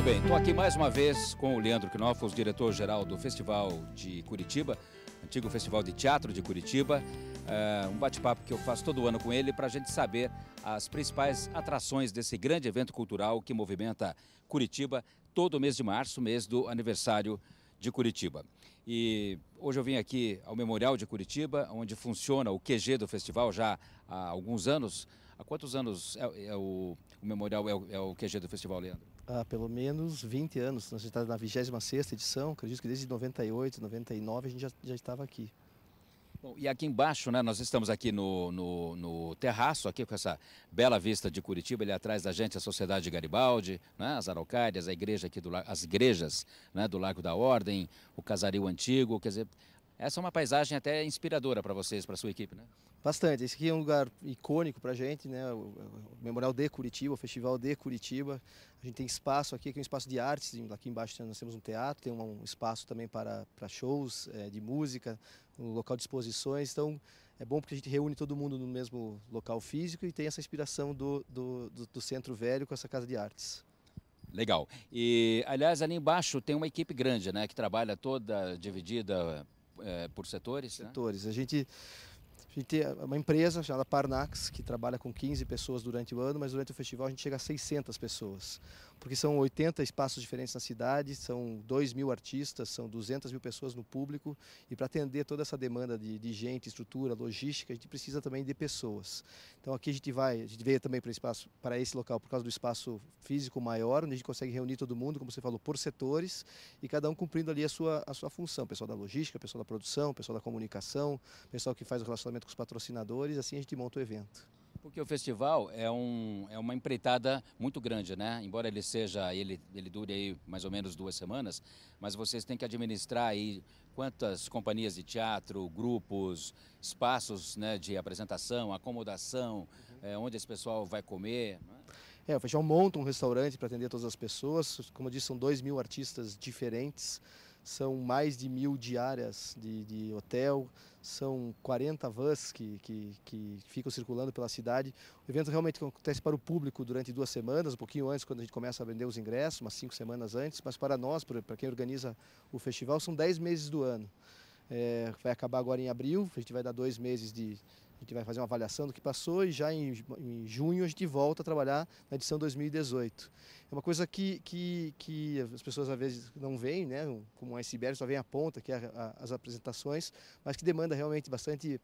Muito bem, estou aqui mais uma vez com o Leandro Knofels, diretor-geral do Festival de Curitiba, antigo Festival de Teatro de Curitiba. É, um bate-papo que eu faço todo ano com ele para a gente saber as principais atrações desse grande evento cultural que movimenta Curitiba todo mês de março, mês do aniversário de Curitiba. E hoje eu vim aqui ao Memorial de Curitiba, onde funciona o QG do festival já há alguns anos. Há quantos anos é, é o, o, memorial é o, é o QG do festival, Leandro? Há pelo menos 20 anos. Nós estamos na 26 edição, acredito que desde 98, 99 a gente já, já estava aqui. Bom, e aqui embaixo, né, nós estamos aqui no, no, no, terraço, aqui com essa bela vista de Curitiba, ali atrás da gente a Sociedade de Garibaldi, né, as Araucárias, a igreja aqui do as igrejas né, do Lago da Ordem, o Casario Antigo, quer dizer, essa é uma paisagem até inspiradora para vocês, para a sua equipe, né? Bastante. Esse aqui é um lugar icônico para a gente, né? O, Memorial de Curitiba, o Festival de Curitiba. A gente tem espaço aqui, aqui é um espaço de artes. Aqui embaixo nós temos um teatro, tem um, espaço também para, para shows é, de música, um local de exposições. Então é bom porque a gente reúne todo mundo no mesmo local físico e tem essa inspiração do, do, do, do Centro Velho com essa casa de artes. Legal. E, aliás, ali embaixo tem uma equipe grande, né? Que trabalha toda dividida é, por setores? Né? Setores. Né? A gente a gente tem uma empresa chamada Parnax, que trabalha com 15 pessoas durante o ano, mas durante o festival a gente chega a 600 pessoas porque são 80 espaços diferentes na cidade, são 2 mil artistas, são 200 mil pessoas no público, e para atender toda essa demanda de, de, gente, estrutura, logística, a gente precisa também de pessoas. Então aqui a gente vai, a gente veio também para, espaço, para esse local por causa do espaço físico maior, onde a gente consegue reunir todo mundo, como você falou, por setores, e cada um cumprindo ali a sua, a sua função, pessoal da logística, pessoal da produção, pessoal da comunicação, pessoal que faz o relacionamento com os patrocinadores, assim a gente monta o evento. Porque o festival é, um, é uma empreitada muito grande, né? Embora ele seja, ele, ele dure aí mais ou menos duas semanas, mas vocês têm que administrar aí quantas companhias de teatro, grupos, espaços né, de apresentação, acomodação, uhum. é, onde esse pessoal vai comer. É? é, o festival monta um restaurante para atender todas as pessoas. Como eu disse, são dois mil artistas diferentes são mais de mil diárias de, de hotel, são 40 vans que, que, que, ficam circulando pela cidade. O evento realmente acontece para o público durante duas semanas, um pouquinho antes, quando a gente começa a vender os ingressos, umas cinco semanas antes, mas para nós, para quem organiza o festival, são 10 meses do ano. É, vai acabar agora em abril, a gente vai dar dois meses de, a gente vai fazer uma avaliação do que passou e já em, em, junho a gente volta a trabalhar na edição 2018. É uma coisa que, que, que as pessoas às vezes não veem, né? como um iceberg, só vem a ponta, que é a, a, as apresentações, mas que demanda realmente bastante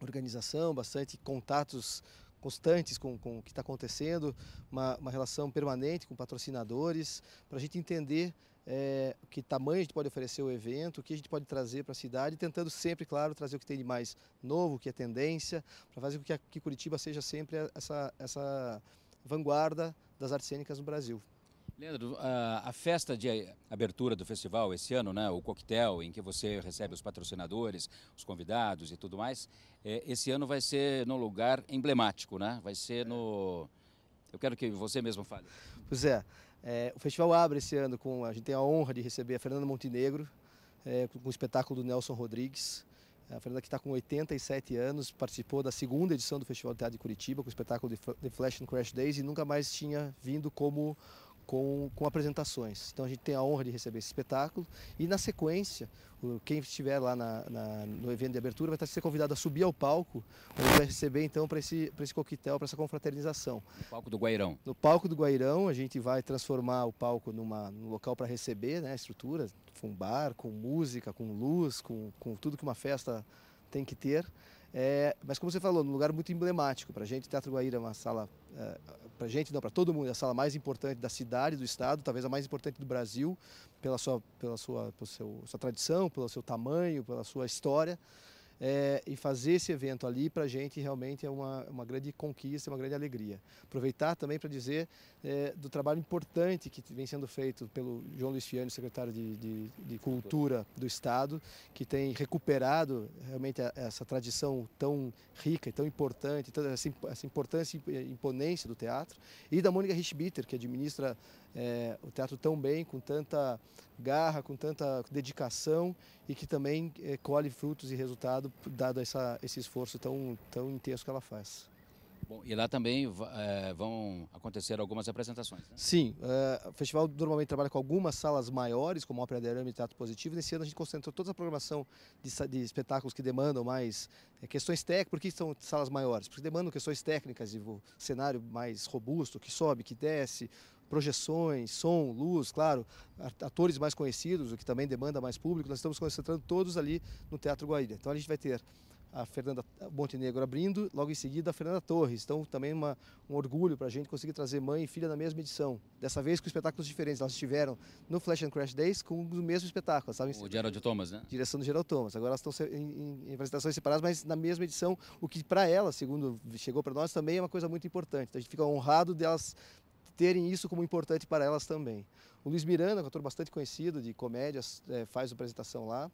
organização, bastante contatos constantes com, com o que está acontecendo, uma, uma relação permanente com patrocinadores, para a gente entender é, que tamanho a gente pode oferecer o evento, o que a gente pode trazer para a cidade, tentando sempre, claro, trazer o que tem de mais novo, o que é tendência, para fazer com que, a, que Curitiba seja sempre essa, essa vanguarda das artes cênicas no Brasil. Leandro, a, a, festa de abertura do festival esse ano, né, o coquetel em que você recebe os patrocinadores, os convidados e tudo mais, é, esse ano vai ser num lugar emblemático, né? Vai ser no... Eu quero que você mesmo fale. Pois é, é, o festival abre esse ano com a gente tem a honra de receber a Fernanda Montenegro é, com o espetáculo do Nelson Rodrigues. A Fernanda que está com 87 anos, participou da segunda edição do Festival de Teatro de Curitiba com o espetáculo The Flash and Crash Days e nunca mais tinha vindo como com, com apresentações. Então a gente tem a honra de receber esse espetáculo e na sequência, quem estiver lá na, na, no evento de abertura vai estar ser convidado a subir ao palco, onde vai receber então para esse, esse coquetel, para essa confraternização. No palco do Guairão. No palco do Guairão, a gente vai transformar o palco numa, num local para receber né, a estrutura, com bar, com música, com luz, com, com tudo que uma festa tem que ter. É, mas como você falou, num lugar muito emblemático. Para a gente, Teatro Guaíra é uma sala, é, para a gente não, para todo mundo, é a sala mais importante da cidade, do estado, talvez a mais importante do Brasil, pela sua, pela sua, pela seu, sua tradição, pelo seu tamanho, pela sua história. É, e fazer esse evento ali para a gente realmente é uma, uma grande conquista, uma grande alegria. Aproveitar também para dizer é, do trabalho importante que vem sendo feito pelo João Luiz Fiani, secretário de, de, de Cultura do Estado, que tem recuperado realmente essa tradição tão rica e tão importante, essa, essa importância e imponência do teatro, e da Mônica Richbitter, que administra é, o teatro tão bem, com tanta garra, com tanta dedicação e que também é, colhe frutos e resultado dado essa, esse esforço tão, tão intenso que ela faz. Bom, e lá também é, vão acontecer algumas apresentações. Né? Sim, é, o festival normalmente trabalha com algumas salas maiores, como Ópera de Arame e Teatro Positivo. Nesse ano a gente concentrou toda a programação de, de espetáculos que demandam mais é, questões técnicas. Por que são salas maiores? Porque demandam questões técnicas e o cenário mais robusto, que sobe, que desce, projeções, som, luz, claro, atores mais conhecidos, o que também demanda mais público, nós estamos concentrando todos ali no Teatro Guaíra. Então a gente vai ter a Fernanda Montenegro abrindo, logo em seguida a Fernanda Torres. Então também uma, um orgulho para a gente conseguir trazer mãe e filha na mesma edição. Dessa vez com espetáculos diferentes. Elas estiveram no Flash and Crash Days com o mesmo espetáculo. Sabe? O Gerald Thomas, né? Direção do Gerald Thomas. Agora elas estão em, em, apresentações separadas, mas na mesma edição, o que para elas, segundo chegou para nós, também é uma coisa muito importante. Então, a gente fica honrado delas terem isso como importante para elas também. O Luiz Miranda, um ator bastante conhecido de comédias, é, faz apresentação lá.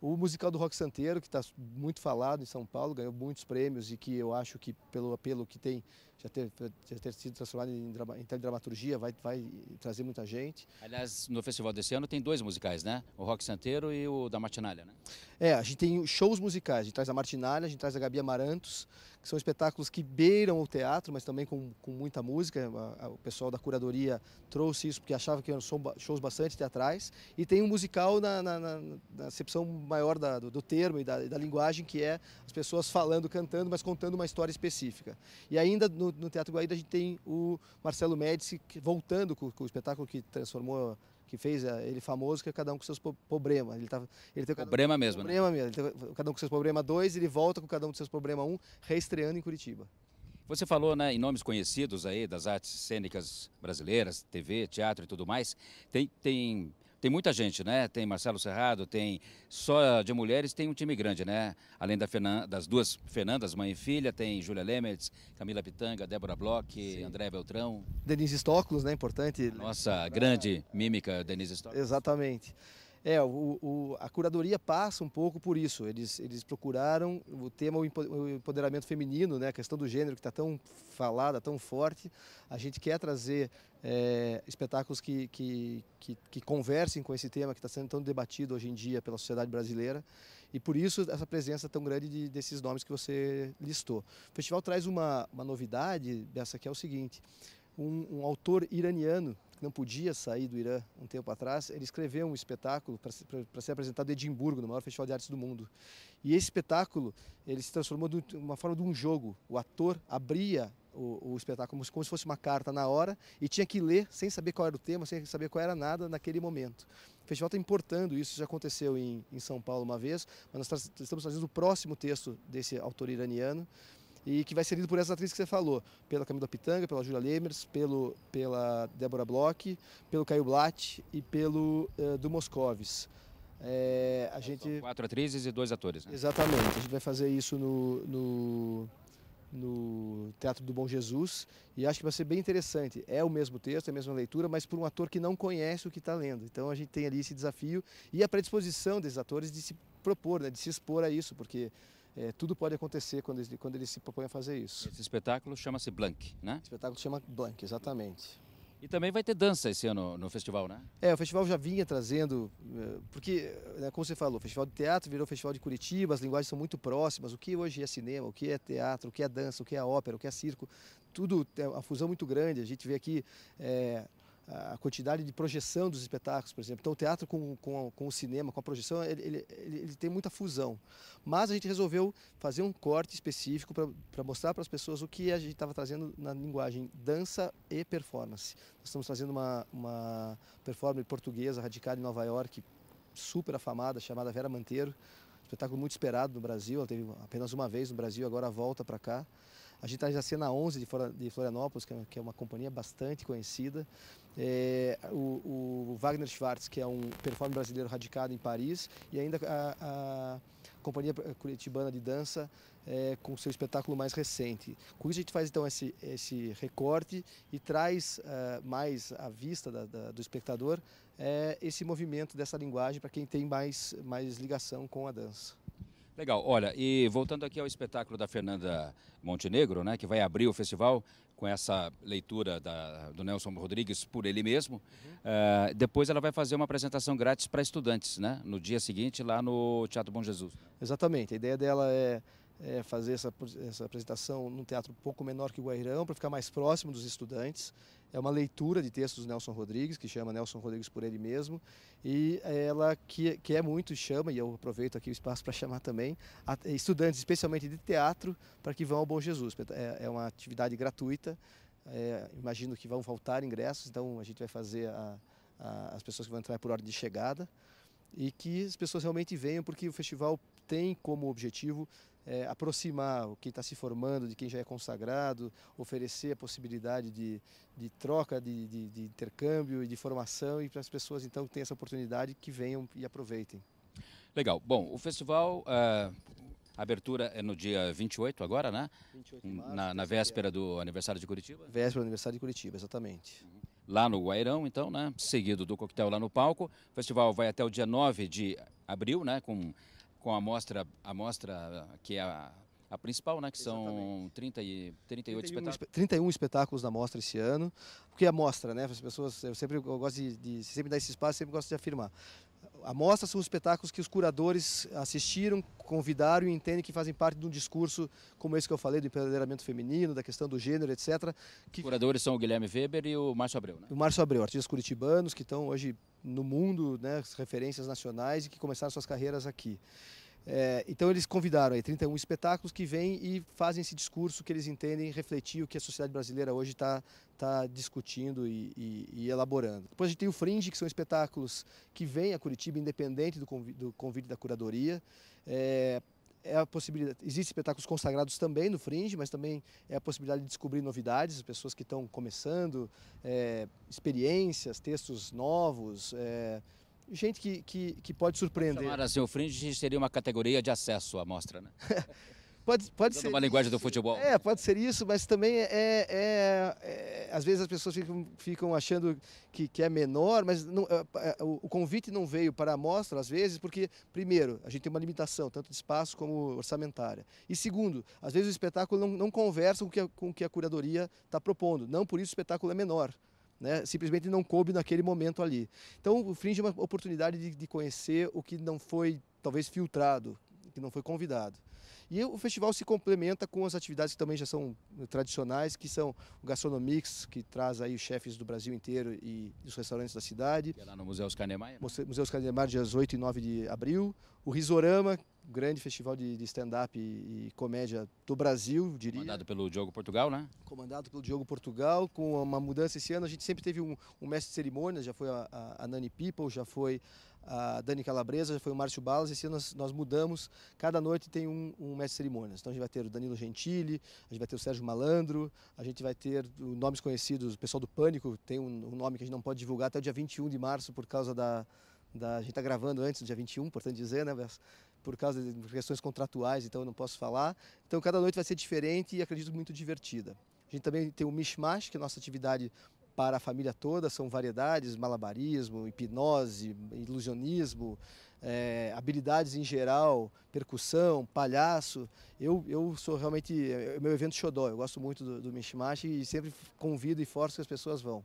O musical do Rock Santeiro, que está muito falado em São Paulo, ganhou muitos prêmios e que eu acho que pelo apelo que tem, já ter, já ter sido transformado em, em teledramaturgia, vai, vai trazer muita gente. Aliás, no festival desse ano tem dois musicais, né? O Rock Santeiro e o da Martinalha, né? É, a gente tem shows musicais, a gente traz a Martinalha, a gente traz a Gabi Amarantos, que são espetáculos que beiram o teatro, mas também com, com muita música. O pessoal da curadoria trouxe isso porque achava que eram shows bastante teatrais. E tem um musical na, na, na, na acepção maior da, do, do, termo e da, da, linguagem, que é as pessoas falando, cantando, mas contando uma história específica. E ainda no, no Teatro Guaíra a gente tem o Marcelo Médici voltando com, com o espetáculo que transformou que fez eh, ele famoso, que é cada um com seus problemas. Ele, tava, ele tem problema um, mesmo, problema né? mesmo. Ele tem cada um com seus problemas dois, ele volta com cada um com seus problemas um, reestreando em Curitiba. Você falou né, em nomes conhecidos aí das artes cênicas brasileiras, TV, teatro e tudo mais. Tem, tem, tem muita gente, né? Tem Marcelo Serrado, tem só de mulheres, tem um time grande, né? Além da das duas Fernandas, mãe e filha, tem Júlia Lemertz, Camila Pitanga, Débora Bloch, Sim. André Beltrão. Denise Stoklos, né? Importante. Nossa grande mímica, Denise Stoklos. Exatamente. É, o, o, a curadoria passa um pouco por isso. Eles, eles procuraram o tema o empoderamento feminino, né? a questão do gênero que está tão falada, tão forte. A gente quer trazer é, espetáculos que, que, que, que, conversem com esse tema que está sendo tão debatido hoje em dia pela sociedade brasileira. E por isso essa presença tão grande de, desses nomes que você listou. O festival traz uma, uma novidade dessa que é o seguinte. Um, um autor iraniano não podia sair do Irã um tempo atrás, ele escreveu um espetáculo para ser apresentado em Edimburgo, no maior festival de artes do mundo. E esse espetáculo, ele se transformou de uma forma de um jogo. O ator abria o, o, espetáculo como se fosse uma carta na hora e tinha que ler sem saber qual era o tema, sem saber qual era nada naquele momento. O festival está importando isso, já aconteceu em, em São Paulo uma vez, mas nós estamos fazendo o próximo texto desse autor iraniano e que vai ser lido por essas atrizes que você falou, pela Camila Pitanga, pela Julia Lemers, pelo, pela Débora Bloch, pelo Caio Blatt e pelo uh, do Moscovis. É, a gente... São quatro atrizes e dois atores. Né? Exatamente. A gente vai fazer isso no, no, no, Teatro do Bom Jesus e acho que vai ser bem interessante. É o mesmo texto, é a mesma leitura, mas por um ator que não conhece o que está lendo. Então a gente tem ali esse desafio e a predisposição desses atores de se propor, né, de se expor a isso, porque é, tudo pode acontecer quando ele, quando ele se propõe a fazer isso. Esse espetáculo chama-se Blank, né? Espetáculo chama Blank, exatamente. E também vai ter dança esse ano no festival, né? É, o festival já vinha trazendo, é, porque, né, como você falou, o festival de teatro virou o festival de Curitiba, as linguagens são muito próximas. O que hoje é cinema, o que é teatro, o que é dança, o que é ópera, o que é circo, tudo é uma fusão muito grande. A gente vê aqui é, a quantidade de projeção dos espetáculos, por exemplo. Então, o teatro com, com, com o cinema, com a projeção, ele, ele, ele, tem muita fusão. Mas a gente resolveu fazer um corte específico para mostrar para as pessoas o que a gente estava trazendo na linguagem dança e performance. Nós estamos trazendo uma, uma performance portuguesa radicada em Nova York, super afamada, chamada Vera Manteiro. Espetáculo muito esperado no Brasil, ela teve apenas uma vez no Brasil, agora volta para cá. A gente está já sendo a 11 de Florianópolis, é, que é uma companhia bastante conhecida. É, o, o, Wagner Schwartz, que é um performer brasileiro radicado em Paris, e ainda a, a Companhia Curitibana de Dança é, com seu espetáculo mais recente. Com isso a gente faz então esse, esse recorte e traz uh, mais à vista da, da, do espectador é, esse movimento dessa linguagem para quem tem mais, mais ligação com a dança. Legal, olha, e voltando aqui ao espetáculo da Fernanda Montenegro, né, que vai abrir o festival com essa leitura da, do Nelson Rodrigues por ele mesmo, uhum. uh, depois ela vai fazer uma apresentação grátis para estudantes, né, no dia seguinte lá no Teatro Bom Jesus. Exatamente, a ideia dela é é, fazer essa, essa apresentação num teatro um pouco menor que o Guairão, para ficar mais próximo dos estudantes. É uma leitura de textos do Nelson Rodrigues, que chama Nelson Rodrigues por ele mesmo, e ela que, que é muito chama, e eu aproveito aqui o espaço para chamar também, estudantes, especialmente de teatro, para que vão ao Bom Jesus. É, é uma atividade gratuita, é, imagino que vão faltar ingressos, então a gente vai fazer a, a, as pessoas que vão entrar por ordem de chegada e que as pessoas realmente venham, porque o festival tem como objetivo é, aproximar quem está se formando de quem já é consagrado, oferecer a possibilidade de, de troca, de, de, de intercâmbio e de formação e para as pessoas então tenham essa oportunidade que venham e aproveitem. Legal. Bom, o festival, uh, a abertura é no dia 28 agora, né? 28 de março, na, na véspera do aniversário de Curitiba? Véspera do aniversário de Curitiba, exatamente. Uhum. Lá no Guairão, então, né? Seguido do coquetel lá no palco. O festival vai até o dia 9 de abril, né? Com com a mostra, a mostra que é a, a principal, né, que são 30 e, 38 31, espetáculos. 31 espetáculos da mostra esse ano. Porque a mostra, né, as pessoas, eu sempre eu gosto de, de sempre dar esse espaço, sempre gosto de afirmar. A mostra são os espetáculos que os curadores assistiram, convidaram e entendem que fazem parte de um discurso como esse que eu falei, do empoderamento feminino, da questão do gênero, etc. Que... Os curadores são o Guilherme Weber e o Márcio Abreu, né? O Márcio Abreu, artistas curitibanos que estão hoje no mundo, né, referências nacionais e que começaram suas carreiras aqui. É, então eles convidaram aí 31 espetáculos que vêm e fazem esse discurso que eles entendem refletir o que a sociedade brasileira hoje está tá discutindo e, e, e, elaborando. Depois a gente tem o Fringe, que são espetáculos que vêm a Curitiba independente do convite, do convite da curadoria. É, é a possibilidade, existem espetáculos consagrados também no Fringe, mas também é a possibilidade de descobrir novidades, as pessoas que estão começando, é, experiências, textos novos, é, gente que, que, que pode surpreender. Chamar assim, o Fringe seria uma categoria de acesso à mostra, né? Pode, pode ser. uma linguagem do futebol. É, pode ser isso, mas também é, é, é às vezes as pessoas ficam, ficam achando que, que é menor, mas não, é, é, o, o, convite não veio para a amostra, às vezes, porque, primeiro, a gente tem uma limitação, tanto de espaço como orçamentária. E segundo, às vezes o espetáculo não, não conversa com o que a, com o que a curadoria está propondo. Não por isso o espetáculo é menor. Né? simplesmente não coube naquele momento ali. Então, o Fringe é uma oportunidade de, de conhecer o que não foi, talvez, filtrado, que não foi convidado. E o festival se complementa com as atividades que também já são tradicionais, que são o Gastronomix, que traz aí os chefes do Brasil inteiro e os restaurantes da cidade. E é lá no Museu Oscar Niemeyer? Museu Oscar Niemeyer, dias 8 e 9 de abril. O Risorama, grande festival de, de stand-up e, e, comédia do Brasil, diria. Comandado pelo Diogo Portugal, né? Comandado pelo Diogo Portugal, com uma mudança esse ano. A gente sempre teve um, um mestre de cerimônias, já foi a, a, a Nani People, já foi a Dani Calabresa, já foi o Márcio Balas. Esse ano nós, nós mudamos, cada noite tem um, um, mestre de cerimônias. Então a gente vai ter o Danilo Gentili, a gente vai ter o Sérgio Malandro, a gente vai ter nomes conhecidos, o pessoal do Pânico, tem um, um, nome que a gente não pode divulgar até o dia 21 de março por causa da. da a gente está gravando antes do dia 21, portanto dizer, né? Por causa de questões contratuais, então eu não posso falar. Então cada noite vai ser diferente e acredito muito divertida. A gente também tem o Mishmash, que é a nossa atividade para a família toda, são variedades, malabarismo, hipnose, ilusionismo, é, habilidades em geral, percussão, palhaço. Eu, eu sou realmente, é, meu evento xodó, eu gosto muito do, do Mishmash e sempre convido e forço que as pessoas vão.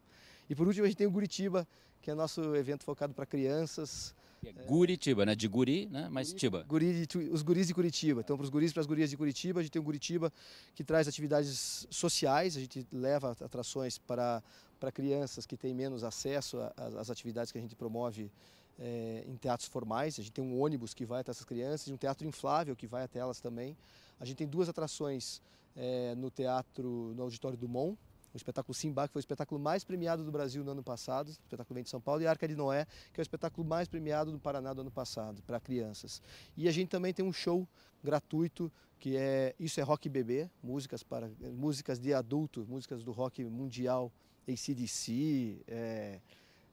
E por último a gente tem o Guritiba, que é nosso evento focado para crianças, é Guritiba, né? De guri, né? Mas Tiba. Guri de, os guris de Curitiba. Então, para os guris e para as gurias de Curitiba, a gente tem o Guritiba que traz atividades sociais, a gente leva atrações para, para crianças que têm menos acesso às atividades que a gente promove é, em teatros formais. A gente tem um ônibus que vai até essas crianças e um teatro inflável que vai até elas também. A gente tem duas atrações é, no teatro, no Auditório Dumont, o espetáculo Simba, que foi o espetáculo mais premiado do Brasil no ano passado, o espetáculo vem de São Paulo, e Arca de Noé, que é o espetáculo mais premiado do Paraná do ano passado, para crianças. E a gente também tem um show gratuito, que é Isso é Rock Bebê, músicas, para, músicas de adulto, músicas do rock mundial, ACDC, é,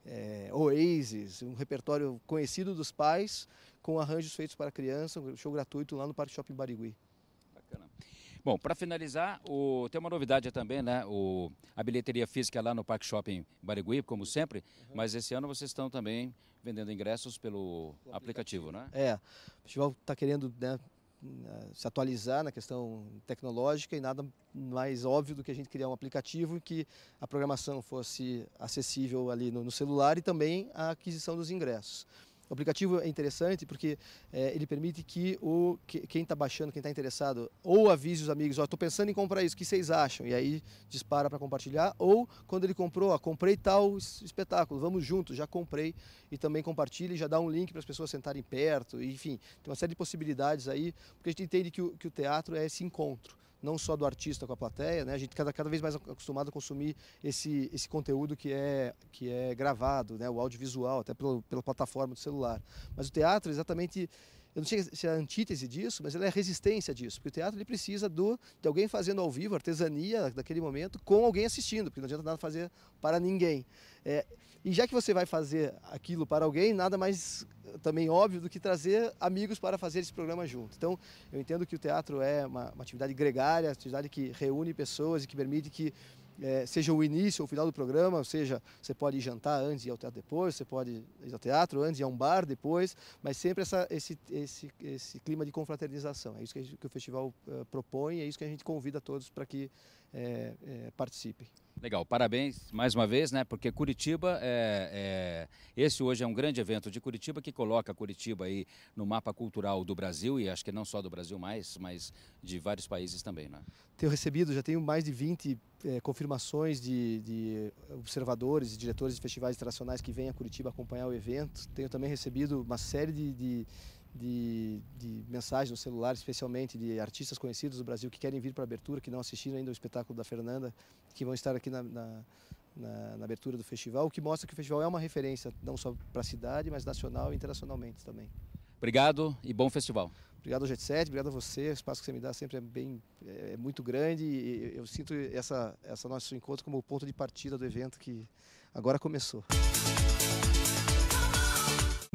é, Oasis, um repertório conhecido dos pais, com arranjos feitos para criança, um show gratuito lá no Parque Shopping Barigui. Bom, para finalizar, o, tem uma novidade também, né? O, a bilheteria física lá no Parque Shopping Barigui, como sempre, uhum. mas esse ano vocês estão também vendendo ingressos pelo aplicativo, né? É, o festival está querendo né, se atualizar na questão tecnológica e nada mais óbvio do que a gente criar um aplicativo que a programação fosse acessível ali no, no celular e também a aquisição dos ingressos. O aplicativo é interessante porque é, ele permite que o que, quem está baixando, quem está interessado, ou avise os amigos, estou pensando em comprar isso, o que vocês acham? E aí dispara para compartilhar. Ou quando ele comprou, ó, comprei tal espetáculo, vamos juntos, já comprei e também compartilha e já dá um link para as pessoas sentarem perto. Enfim, tem uma série de possibilidades aí, porque a gente entende que o, que o teatro é esse encontro não só do artista com a plateia, né? A gente cada, cada vez mais acostumado a consumir esse, esse conteúdo que é, que é gravado, né? O audiovisual, até pelo, pela plataforma do celular. Mas o teatro, exatamente, eu não sei se é a antítese disso, mas ele é a resistência disso, porque o teatro ele precisa do, de alguém fazendo ao vivo, artesania daquele momento, com alguém assistindo, porque não adianta nada fazer para ninguém. É, e já que você vai fazer aquilo para alguém, nada mais também óbvio do que trazer amigos para fazer esse programa junto. Então, eu entendo que o teatro é uma, uma atividade gregária, atividade que reúne pessoas e que permite que é, seja o início ou o final do programa, ou seja, você pode ir jantar antes e ir ao teatro depois, você pode ir ao teatro antes e ir a um bar depois, mas sempre essa, esse, esse, esse clima de confraternização. É isso que, gente, que o festival uh, propõe, é isso que a gente convida todos para que é, é, participem. Legal, parabéns mais uma vez, né? Porque Curitiba é, é, esse hoje é um grande evento de Curitiba que coloca Curitiba aí no mapa cultural do Brasil e acho que não só do Brasil mais, mas de vários países também, né? Tenho recebido, já tenho mais de 20 é, confirmações de, de, observadores e diretores de festivais internacionais que vêm a Curitiba acompanhar o evento. Tenho também recebido uma série de, de de, de mensagens no celular, especialmente de artistas conhecidos do Brasil que querem vir para a abertura, que não assistiram ainda o espetáculo da Fernanda, que vão estar aqui na, na, na, na abertura do festival, o que mostra que o festival é uma referência não só para a cidade, mas nacional e internacionalmente também. Obrigado e bom festival. Obrigado ao Jet 7, obrigado a você. O espaço que você me dá sempre é bem é, é muito grande e eu sinto essa essa nosso encontro como o ponto de partida do evento que agora começou.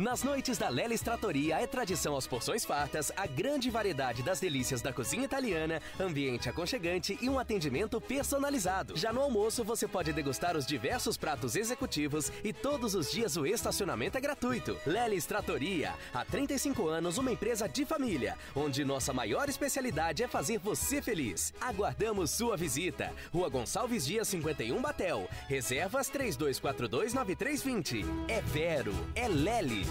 Nas noites da Lelis Trattoria é tradição aos porções fartas, a grande variedade das delícias da cozinha italiana, ambiente aconchegante e um atendimento personalizado. Já no almoço você pode degustar os diversos pratos executivos e todos os dias o estacionamento é gratuito. Lelis Trattoria, há 35 anos uma empresa de família, onde nossa maior especialidade é fazer você feliz. Aguardamos sua visita. Rua Gonçalves Dias 51 Batel. Reservas 3242 9320. É Vero, é Lelis.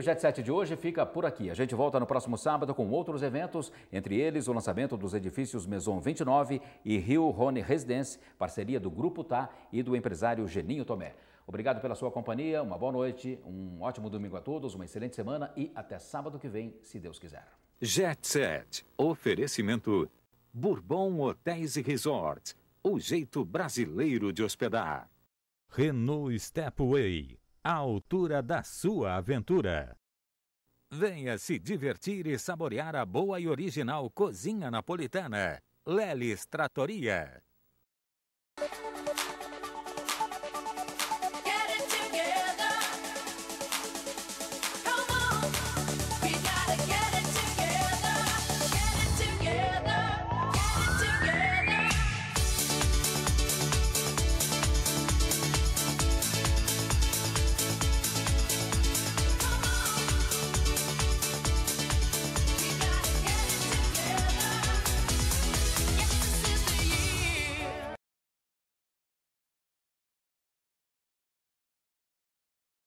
o Jet Set de hoje fica por aqui. A gente volta no próximo sábado com outros eventos, entre eles o lançamento dos edifícios Maison 29 e Rio Rony Residence, parceria do Grupo Tá e do empresário Geninho Tomé. Obrigado pela sua companhia, uma boa noite, um ótimo domingo a todos, uma excelente semana e até sábado que vem, se Deus quiser. Jet Set. Oferecimento Bourbon Hotéis e Resorts. O jeito brasileiro de hospedar. Renault Stepway. A altura da sua aventura. Venha se divertir e saborear a boa e original cozinha napolitana. Lelis Trattoria.